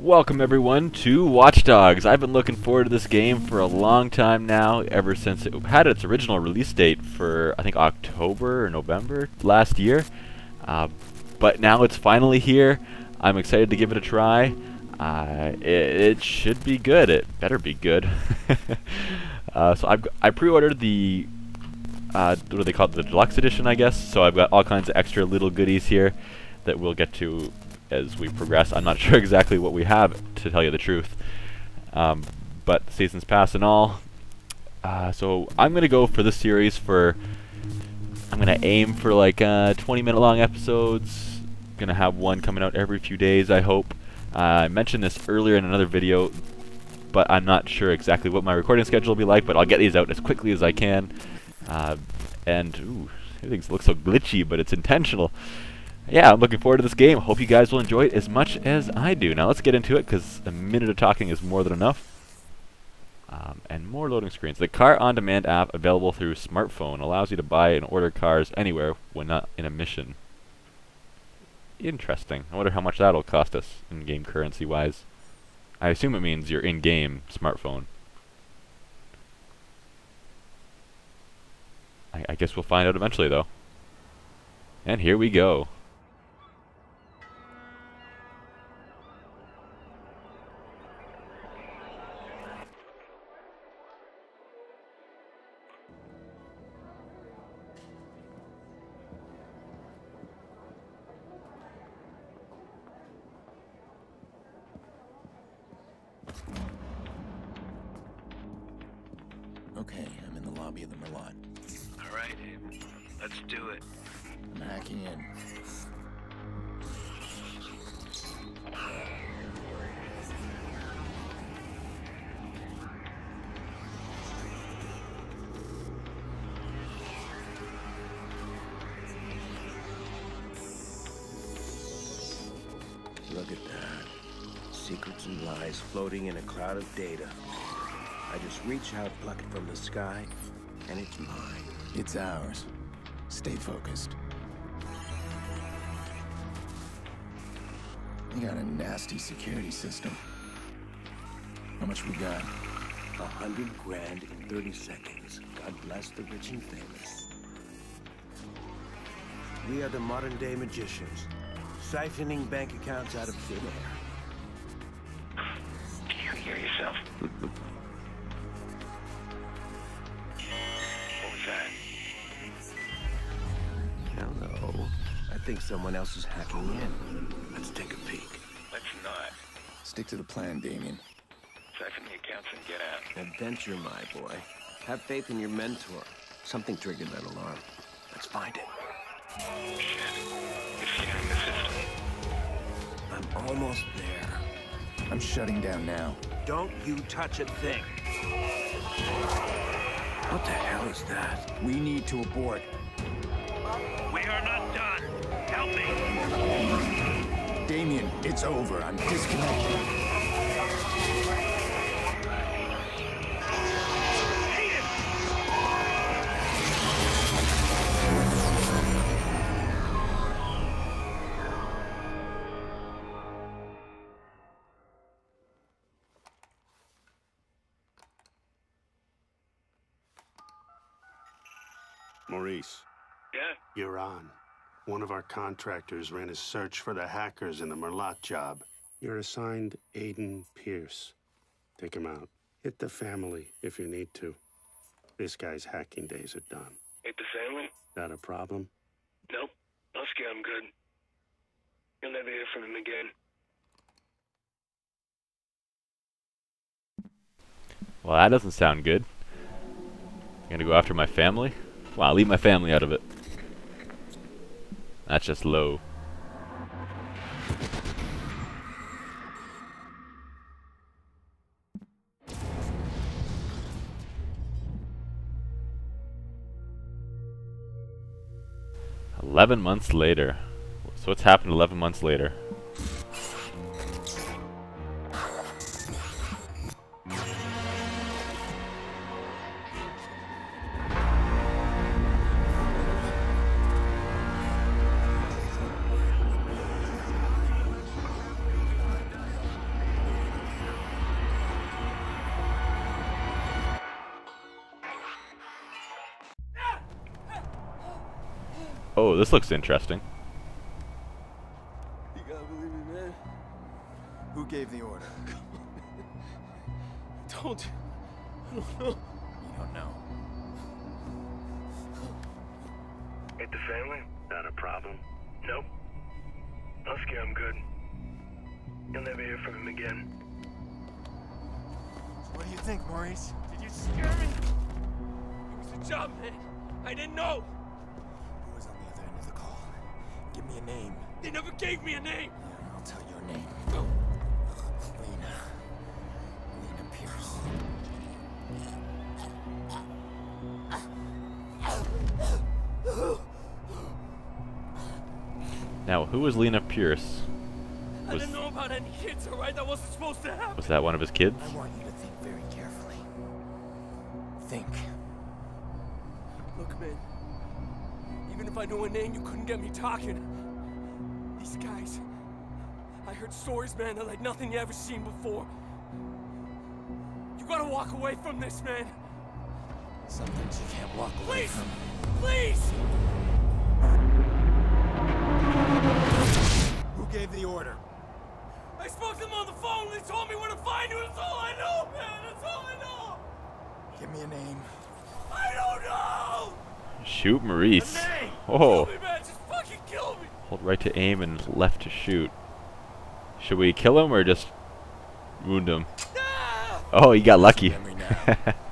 Welcome everyone to Watch Dogs. I've been looking forward to this game for a long time now, ever since it had its original release date for I think October or November last year. Uh, but now it's finally here. I'm excited to give it a try. Uh, it, it, should be good. It better be good. uh, so I've, I pre-ordered the uh, what do they call it? The deluxe edition, I guess. So I've got all kinds of extra little goodies here that we'll get to as we progress. I'm not sure exactly what we have, to tell you the truth. Um, but seasons pass and all. Uh, so I'm going to go for this series for... I'm going to aim for like uh, 20 minute long episodes. going to have one coming out every few days, I hope. Uh, I mentioned this earlier in another video, but I'm not sure exactly what my recording schedule will be like, but I'll get these out as quickly as I can. Uh, and, ooh, everything looks so glitchy, but it's intentional yeah, I'm looking forward to this game. Hope you guys will enjoy it as much as I do. Now let's get into it, because a minute of talking is more than enough. Um, and more loading screens. The Car On Demand app, available through smartphone, allows you to buy and order cars anywhere when not in a mission. Interesting. I wonder how much that'll cost us in-game currency-wise. I assume it means your in-game smartphone. I, I guess we'll find out eventually, though. And here we go. Okay, I'm in the lobby of the Merlaut. All right, let's do it. I'm hacking in. Look at that. Secrets and lies floating in a cloud of data. I just reach out, pluck it from the sky, and it's mine. It's ours. Stay focused. You got a nasty security system. How much we got? A hundred grand in 30 seconds. God bless the rich and famous. We are the modern day magicians, siphoning bank accounts out of thin air. Can you hear yourself? Think someone else is hacking in. Let's take a peek. Let's not. Stick to the plan, Damien. Siphon the accounts and get out. Adventure, my boy. Have faith in your mentor. Something triggered that alarm. Let's find it. Shit. It's scanning the system. I'm almost there. I'm shutting down now. Don't you touch a thing. What the hell is that? We need to abort. It's over. I'm disconnected. Maurice, Yeah? you're on. One of our contractors ran a search for the hackers in the Merlaut job. You're assigned Aiden Pearce. Take him out. Hit the family if you need to. This guy's hacking days are done. Hit the family? Got a problem? Nope. Husky, I'm good. You'll never hear from him again. Well, that doesn't sound good. I'm gonna go after my family? Wow, leave my family out of it. That's just low. Eleven months later. So what's happened eleven months later? Oh, this looks interesting. You gotta believe me, man. Who gave the order? Don't. I don't know. Now, who was Lena Pearce? I Was, didn't know about any kids, alright? That wasn't supposed to happen. was that one of his kids? I want you to think very carefully. Think. Look, man. Even if I knew a name, you couldn't get me talking. These guys. I heard stories, man, that like nothing you ever seen before. You gotta walk away from this, man. Some things you can't walk away Please! from. Please! Who gave the order? I spoke to them on the phone. They told me where to find you. That's all I know, man. That's all I know. Give me a name. I don't know. Shoot Maurice. Oh, Kill me, man. Just fucking kill me. hold right to aim and left to shoot. Should we kill him or just wound him? Ah! Oh, you got lucky. Memory now.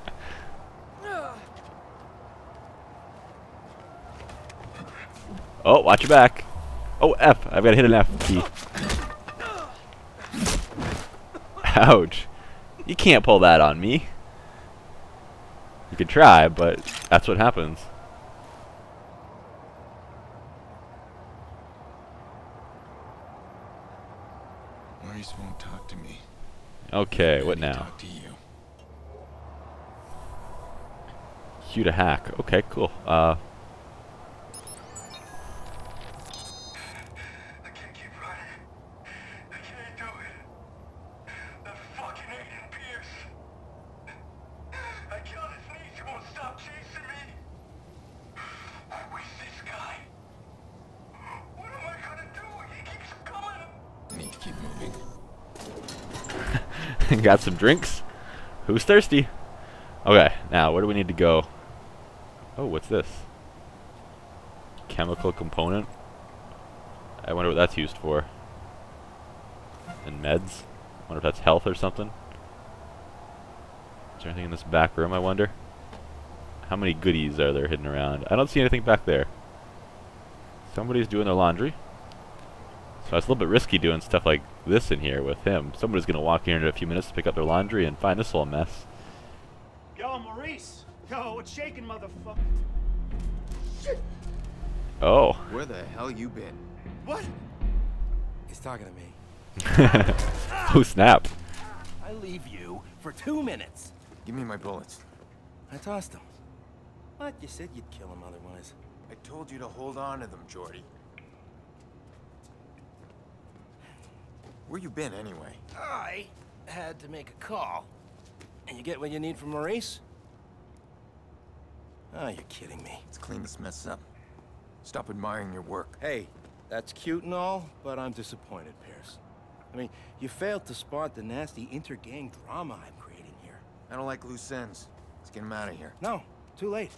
Oh, watch your back. Oh, F. I've got to hit an F key. Ouch. You can't pull that on me. You can try, but that's what happens. Maurice won't talk to me. Okay, what now? Talk to you. Cue to hack. Okay, cool. Uh, got some drinks. Who's thirsty? Okay, now where do we need to go? Oh, what's this? Chemical component. I wonder what that's used for. And meds. Wonder if that's health or something. Is there anything in this back room? I wonder. How many goodies are there hidden around? I don't see anything back there. Somebody's doing their laundry. So it's a little bit risky doing stuff like this in here with him. Somebody's gonna walk in in a few minutes to pick up their laundry and find this whole mess. Yo, Maurice! Yo, it's shaking, motherfucker? Oh. Where the hell you been? What? He's talking to me. oh snap. I leave you for two minutes. Give me my bullets. I tossed him. What? You said you'd kill him otherwise. I told you to hold on to them, Jordi. Where you been anyway? I had to make a call. And you get what you need from Maurice? Oh, you're kidding me. Let's clean this mess up. Stop admiring your work. Hey, that's cute and all, but I'm disappointed, Pearce. I mean, you failed to spot the nasty inter-gang drama I'm creating here. I don't like loose ends. Let's get him out of here. No, too late.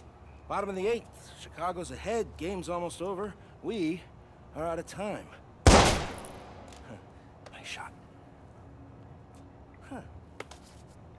Bottom of the eighth. Chicago's ahead. Game's almost over. We are out of time.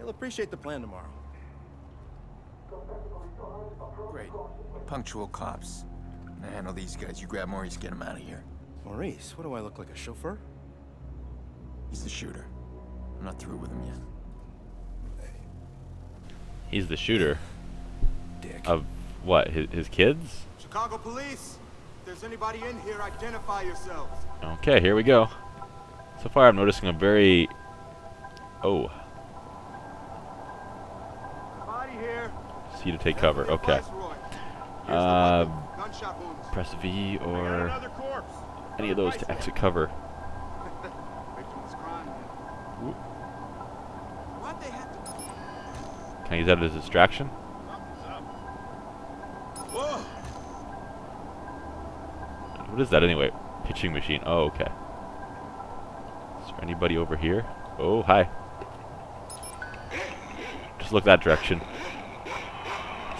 You'll appreciate the plan tomorrow. Great. Punctual cops. I handle these guys. You grab Maurice, get him out of here. Maurice, what do I look like, a chauffeur? He's the shooter. I'm not through with him yet. He's the shooter Dick. of what? His, his kids? Chicago police! If there's anybody in here, identify yourselves. Okay, here we go. So far, I'm noticing a very... Oh, Body here. C to take cover. Okay. Viceroy. Here's the Uh, weapon. Gunshot wounds. press V or any of those to exit cover. Victimless crime. Whoop. Why'd they have to? Can I use that as a distraction? Something's up. Whoa! What is that anyway? Pitching machine. Oh, okay. Is there anybody over here? Oh, hi. Just look that direction.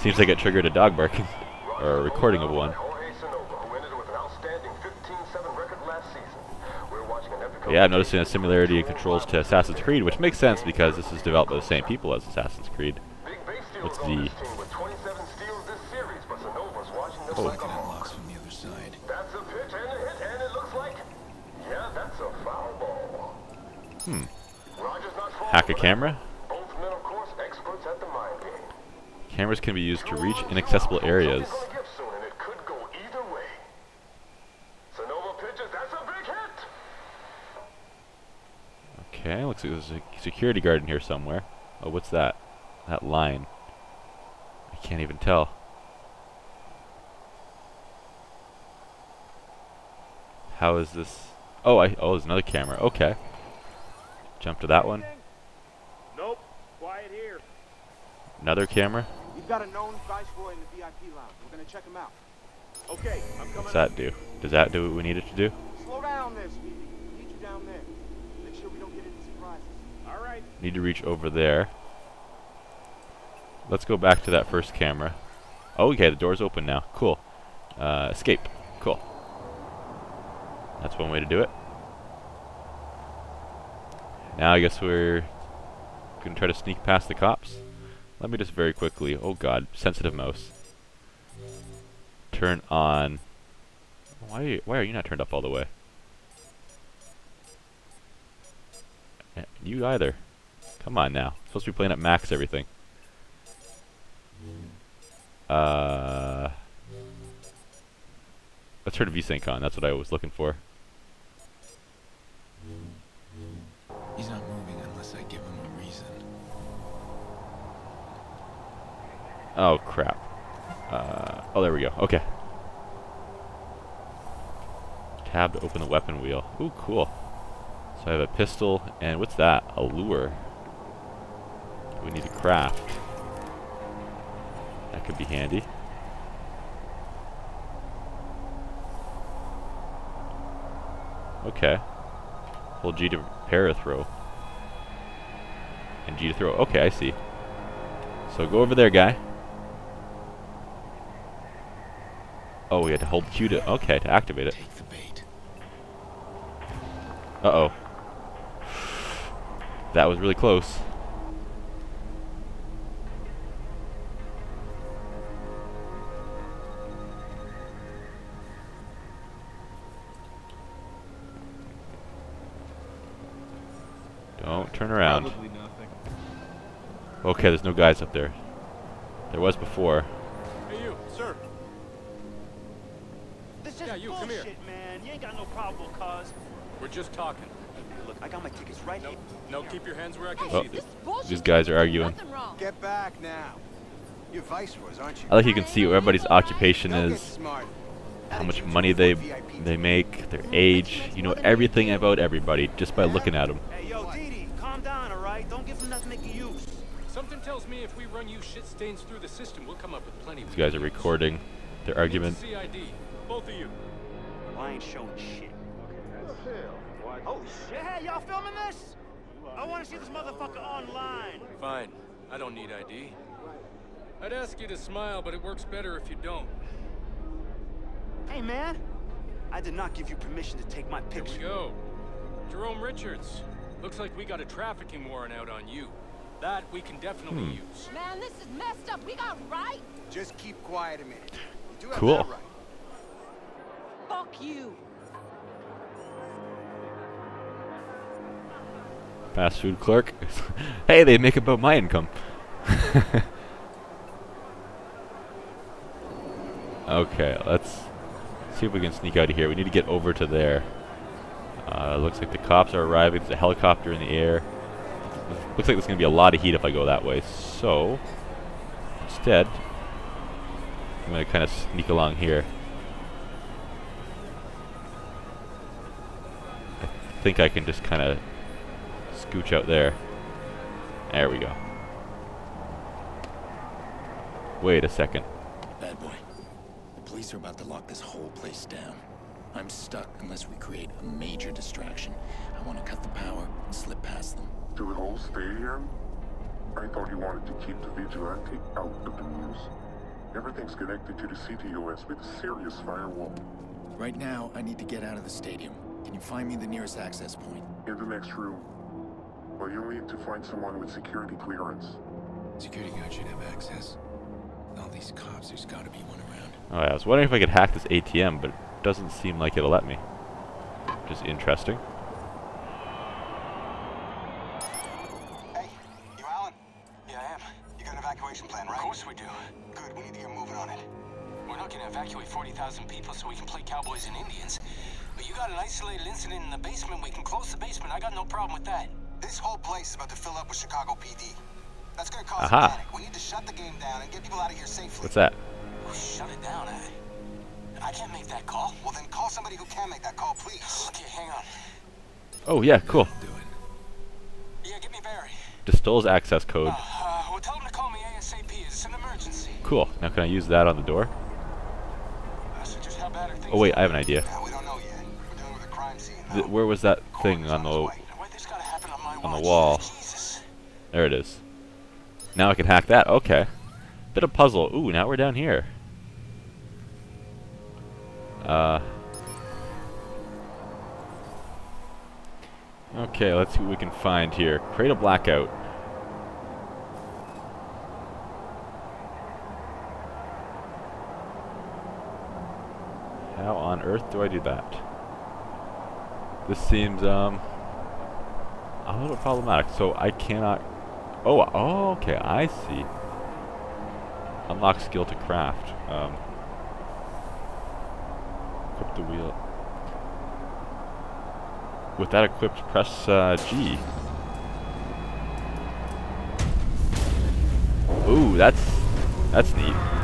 Seems like it triggered a dog barking. or a recording of one. Jorge Sonova, who ended with an outstanding 15-7 record last season. We're watching an epic But yeah, I'm noticing a similarity in controls to Assassin's Creed, which makes sense because this is developed by the same people as Assassin's Creed. Big base steals What's on the- this team with 27 steals this series, but Sonova's watching them Oh. like a That locks from the other side. That's a pitch and a hit, and it looks like, yeah, that's a foul ball. Hmm. Rogers not falling Hack a camera? Both men, of course, experts at the mind game. Cameras can be used to reach inaccessible areas. Something's gonna give soon, and it could go either way. Sonova pitches, that's a big hit. Okay, looks like there's a security guard in here somewhere. Oh, what's that? That line. I can't even tell. How is this? Oh, I oh, there's another camera. Okay. Jump to that one. Nope. Quiet here. Another camera. We've got a known viceroy in the VIP lounge. We're gonna check him out. Okay, I'm coming. What's that do? Does that do what we need it to do? Slow down there, Speedy. We need you down there. Make sure we don't get any surprises. All right. Need to reach over there. Let's go back to that first camera. Oh, okay, the door's open now. Cool. Uh, escape. Cool. That's one way to do it. Now I guess we're gonna try to sneak past the cops. Let me just very quickly. Oh God, sensitive mouse. Turn on. Why? Why are you not turned up all the way? Eh, You either. Come on now. Supposed to be playing at max everything. Uh, let's turn VSync on. That's what I was looking for. Oh crap. Uh, oh, there we go. Okay. Tab to open the weapon wheel. Ooh, cool. So I have a pistol, and what's that? A lure. We need to craft. That could be handy. Okay. Hold G to prepare a throw. And G to throw. Okay, I see. So go over there, guy. Oh, we had to hold Q to... Okay, to activate it. Take the bait. Uh-oh. That was really close. Don't turn around. Probably nothing. Okay, there's no guys up there. There was before. This is Yeah, you, come here. man. You ain't got no probable cause. We're just talking. Look, I got my tickets right No, here. no, keep your hands where I can Oh. see them. These guys are arguing. Get back now. You're viceroys, aren't you? I like you can see what everybody's occupation is, smart. how much money they they make, their age. You know everything about everybody just by looking at them. Hey, yo, Didi, calm down, all right? Don't give him nothing to make you use. Something tells me if we run you shit stains through the system, we'll come up with plenty. These guys are recording their argument. CID, both of you. Well, I ain't showing shit. Oh, shit. Hey, y'all filming this? I want to see this motherfucker online. Fine. I don't need ID. I'd ask you to smile, but it works better if you don't. Hey, man. I did not give you permission to take my Here we picture. go. Jerome Richards. Looks like we got a trafficking warrant out on you. That we can definitely Hmm. use. Man, this is messed up. We got right. Just keep quiet a minute. You do have Cool. that right. You. Fast food clerk. hey, they make about my income. okay, let's see if we can sneak out of here. We need to get over to there. Uh, looks like the cops are arriving. There's a helicopter in the air. Looks like there's going to be a lot of heat if I go that way. So, instead, I'm going to kind of sneak along here. Think I can just kind of scooch out there. There we go. Wait a second. Bad boy. The police are about to lock this whole place down. I'm stuck unless we create a major distraction. I want to cut the power and slip past them. To the whole stadium? I thought you wanted to keep the vigilante out of the news. Everything's connected to the CTOS with a serious firewall. Right now, I need to get out of the stadium. Can you find me the nearest access point? In the next room. Well, you'll need to find someone with security clearance. Security guard should have access. All these cops, there's gotta be one around. Oh, yeah, I was wondering if I could hack this ATM, but it doesn't seem like it'll let me. Which is interesting. Hey, you Alan? Yeah, I am. You got an evacuation plan, right? Of course we do. Good, we need to get moving on it. We're not gonna evacuate 40,000 people so we can play cowboys and Indians. But you got an isolated incident in the basement, we can close the basement. I got no problem with that. This whole place is about to fill up with Chicago PD. That's gonna cause Aha. panic. We need to shut the game down and get people out of here safely. What's that? Oh, shut it down, eh? I can't make that call. Well, then call somebody who can make that call, please. Okay, hang on. Oh, yeah, cool. Yeah, get me Barry. Distill's access code. Uh, well, tell him to call me ASAP. It's an emergency. Cool. Now can I use that on the door? Uh, so just how bad are? Oh, wait, I have an idea. Th where was that thing on the on the wall? There it is. Now I can hack that. Okay. Bit of puzzle. Ooh, now we're down here. Uh. Okay, let's see what we can find here. Create a blackout. How on earth do I do that? This seems, um, a little problematic. So I cannot Oh, oh, okay, I see. Unlock skill to craft. Um, equip the wheel. With that equipped, press uh, G. Ooh, that's that's neat.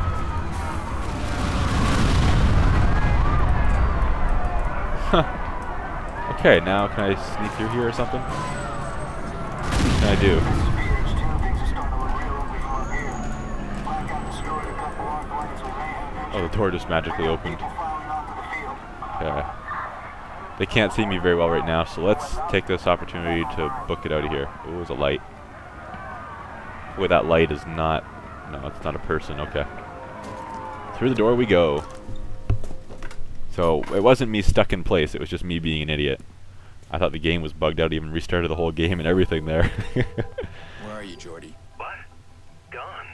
Okay, now can I sneak through here or something? What can I do? Oh, the door just magically opened. Okay. They can't see me very well right now, so let's take this opportunity to book it out of here. Ooh, there's a light. Boy, that light is not... No, it's not a person. Okay. Through the door we go. So, it wasn't me stuck in place, it was just me being an idiot. I thought the game was bugged out, even restarted the whole game and everything there. Where are you, Jordi? What? Gone.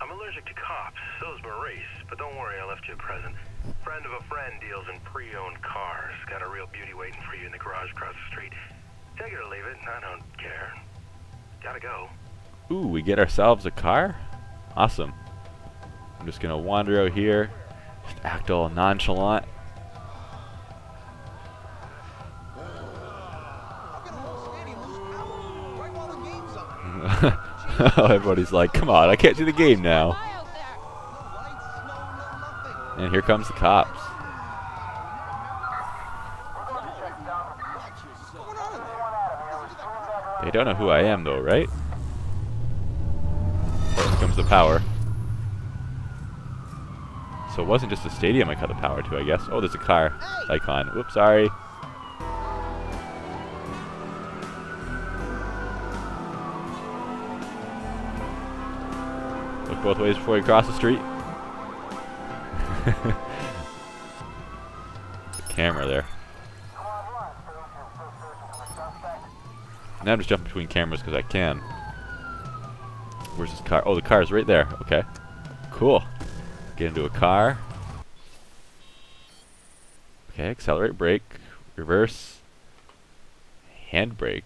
I'm allergic to cops. So's Maurice. But don't worry, I left you a present. Friend of a friend deals in pre-owned cars. Got a real beauty waiting for you in the garage across the street. Take it or leave it. I don't care. Gotta go. Ooh, we get ourselves a car? Awesome. I'm just gonna wander out here, just act all nonchalant. Everybody's like, come on, I can't do the game now. And here comes the cops. They don't know who I am though, right? Here comes the power. So it wasn't just the stadium I cut the power to, I guess. Oh, there's a car icon. Whoops, sorry. Both ways before you cross the street. the camera there. Now I'm just jumping between cameras because I can. Where's this car? Oh, the car is right there. Okay. Cool. Get into a car. Okay, accelerate, brake, reverse, handbrake,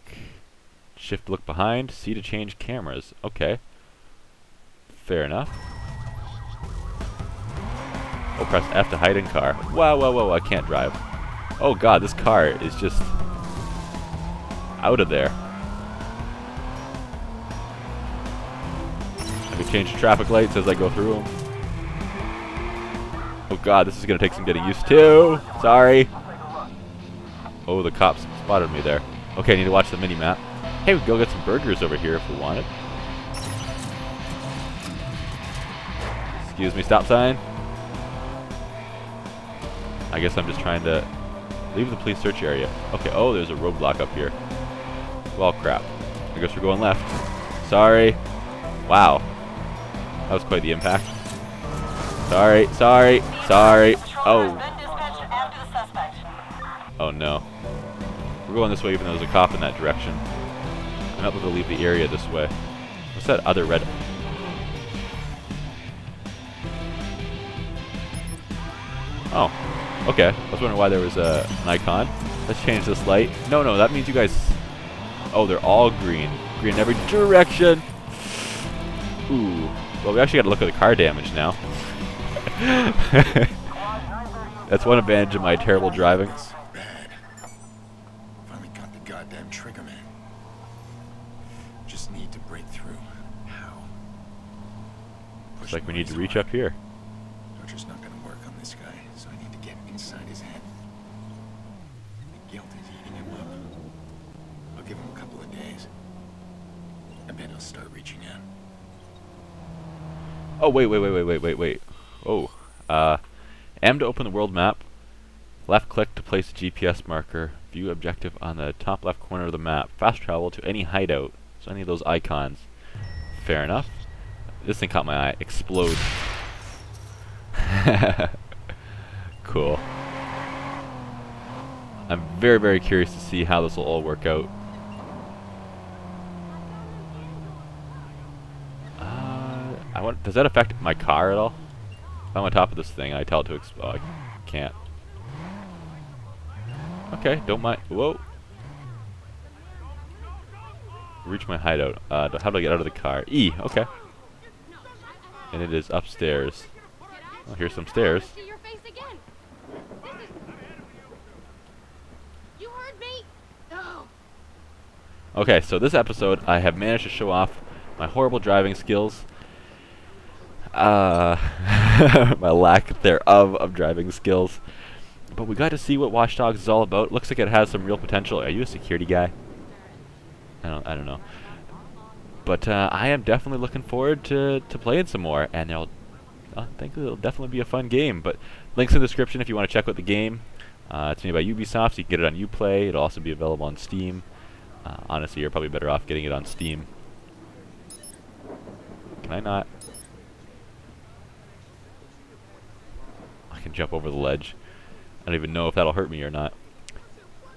shift, look behind, see to change cameras. Okay. Fair enough. Oh, press F to hide in car. Wow, wow, wow, I can't drive. Oh god, this car is just out of there. I can change traffic lights as I go through them. Oh god, this is going to take some getting used to. Sorry. Oh, the cops spotted me there. Okay, I need to watch the mini-map. Hey, we go get some burgers over here if we wanted. Excuse me, stop sign. I guess I'm just trying to leave the police search area. Okay, oh, there's a roadblock up here. Well, crap. I guess we're going left. Sorry. Wow. That was quite the impact. Sorry, sorry, sorry. Oh. Oh no. We're going this way even though there's a cop in that direction. I'm not able to leave the area this way. What's that other red... Okay. I was wondering why there was a, an icon. Let's change this light. No, no, that means you guys... Oh, they're all green. Green in every direction. Ooh. Well, we actually got to look at the car damage now. That's one advantage of my terrible driving. Bad. Finally got the goddamn trigger, man. Just need to break through. How? Looks like we need to reach up here. Torture's not gonna work on this guy, so I need to get inside his head. The guilt is eating him up. I'll give him a couple of days. I bet he'll start reaching out. Oh, wait, wait, wait, wait, wait, wait, wait. Oh. Uh, M to open the world map. Left click to place a GPS marker. View objective on the top left corner of the map. Fast travel to any hideout. So any of those icons. Fair enough. This thing caught my eye. Explode. cool. I'm very, very curious to see how this will all work out. Uh, I want. Does that affect my car at all? If I'm on top of this thing, I tell it to explode. Oh, I can't. Okay, don't mind. Whoa. Reach my hideout. Uh, how do I get out of the car? E. Okay. And it is upstairs. Oh, here's some stairs. Okay, so this episode, I have managed to show off my horrible driving skills. Uh, my lack thereof of driving skills. But we got to see what Watch Dogs is all about. Looks like it has some real potential. Are you a security guy? I don't. I don't know. But uh, I am definitely looking forward to to playing some more, and it'll. I think it'll definitely be a fun game. But links in the description if you want to check out the game. Uh, it's made by Ubisoft, so you can get it on UPlay. It'll also be available on Steam. Uh, honestly, you're probably better off getting it on Steam. Can I not? I can jump over the ledge. I don't even know if that'll hurt me or not.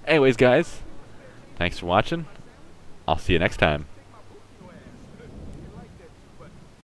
Anyways, guys, thanks for watching. I'll see you next time.